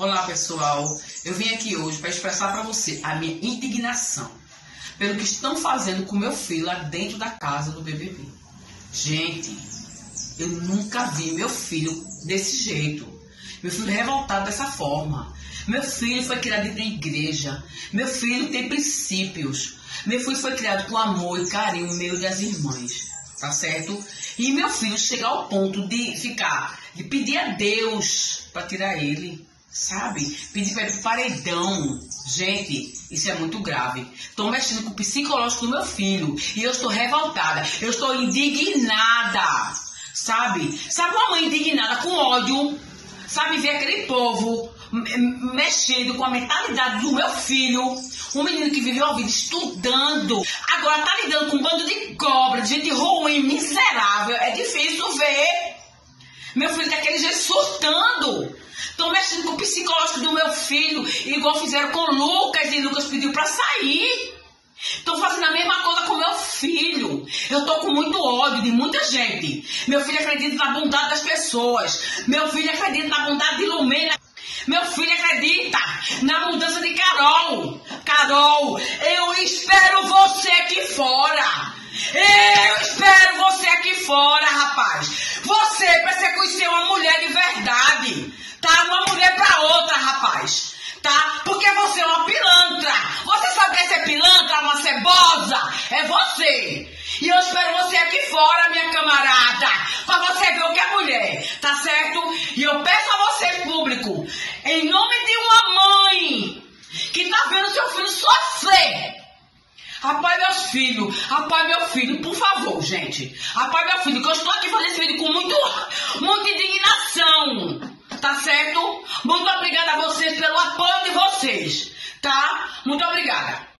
Olá pessoal, eu vim aqui hoje para expressar para você a minha indignação pelo que estão fazendo com meu filho lá dentro da casa do BBB. Gente, eu nunca vi meu filho desse jeito. Meu filho revoltado dessa forma. Meu filho foi criado em igreja. Meu filho tem princípios. Meu filho foi criado com amor e carinho no meio das irmãs. Tá certo? E meu filho chega ao ponto de ficar, de pedir a Deus para tirar ele Sabe? Pedir para ele paredão. Gente, isso é muito grave. Estou mexendo com o psicológico do meu filho. E eu estou revoltada. Eu estou indignada. Sabe? Sabe uma mãe indignada com ódio? Sabe ver aquele povo mexendo com a mentalidade do meu filho. Um menino que viveu a vida estudando. Agora tá lidando com um bando de cobra, de gente ruim, miserável. É difícil ver. Meu filho daquele jeito surtando. Estão mexendo com o psicológico do meu filho, igual fizeram com Lucas e Lucas pediu para sair. Estão fazendo a mesma coisa com meu filho. Eu tô com muito ódio de muita gente. Meu filho acredita na bondade das pessoas. Meu filho acredita na bondade de Lumena. Meu filho acredita na mudança de Carol. Carol, eu espero você aqui fora. Eu espero você aqui fora, rapaz. Você precisa conhecer uma mulher de verdade tá? Uma mulher pra outra, rapaz. Tá? Porque você é uma pilantra. Você sabe o que é ser pilantra, uma cebosa? É você. E eu espero você aqui fora, minha camarada, pra você ver o que é mulher, tá certo? E eu peço a você, público, em nome de uma mãe que tá vendo seu filho sofrer. Apoie meus filhos, apoie meu filho, por favor, gente. Apoie meu filho, que eu estou aqui fazendo esse vídeo com muito, muita indignação. Tá certo? Muito obrigada a vocês pelo apoio de vocês, tá? Muito obrigada.